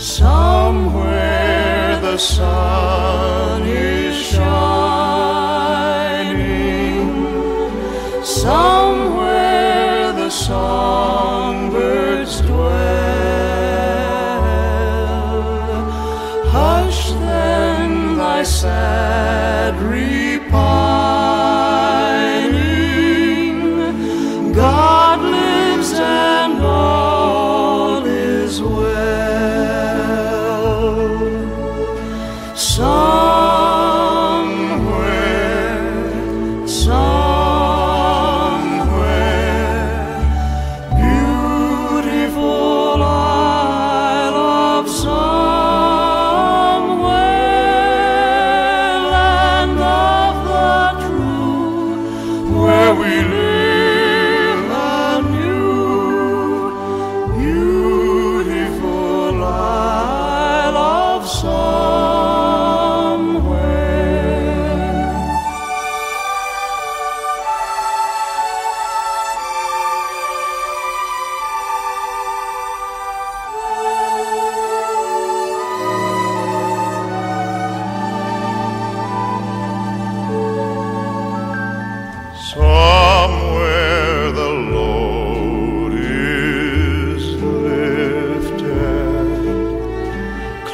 Somewhere the sun is shining. Somewhere the songbirds dwell. Hush then thy sad repine.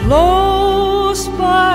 close by.